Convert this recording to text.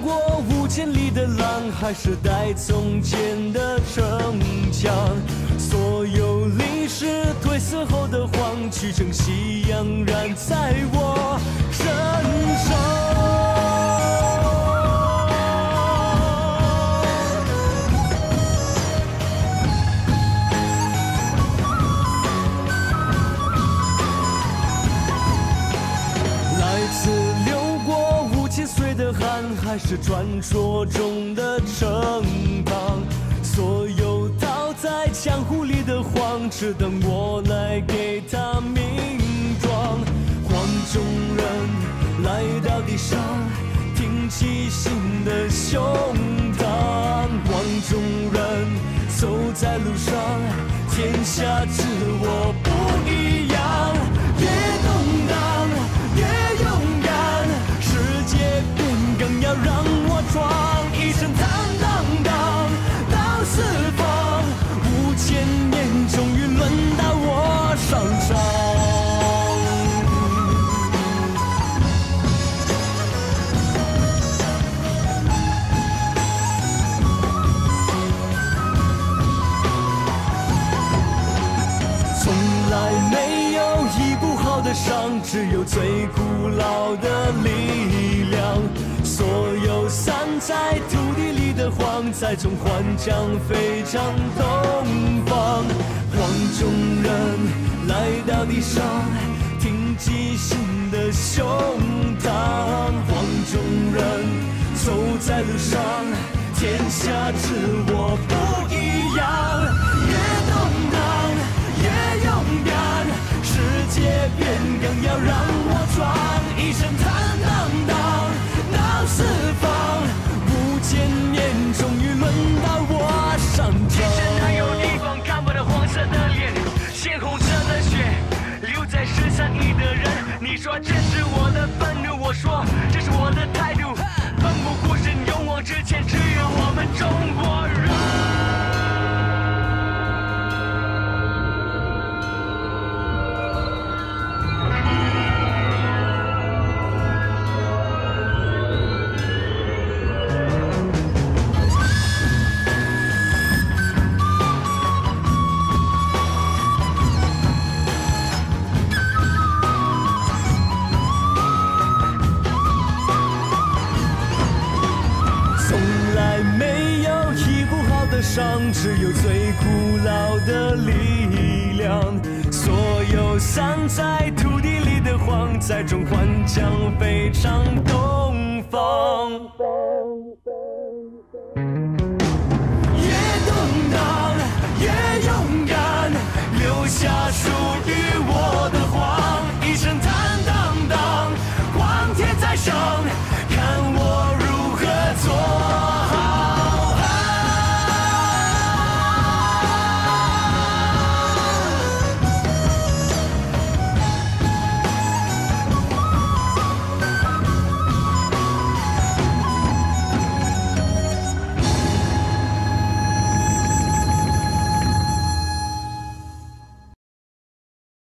过五千里的浪，还是带从前的城墙。所有历史褪色后的黄，去成夕阳染在我还是传说中的城邦？所有倒在江湖里的黄，只等我来给他名状。黄种人来到地上，挺起新的胸膛。黄种人走在路上，天下之我坦荡荡到四方，五千年终于轮到我上场。从来没有医不好的伤，只有最古老的力量。所的黄，在中环将飞向东方。黄种人来到地上，挺起新的胸膛。黄种人走在路上，天下之我不一样。越动荡。越勇敢，世界变更要让我闯，一生坦荡荡我的愤怒，我说这是我的态度。奋不顾身勇往直前，只有我们中国人。还没有医不好的伤，只有最古老的力量。所有散在土地里的荒，在中环将非上东方。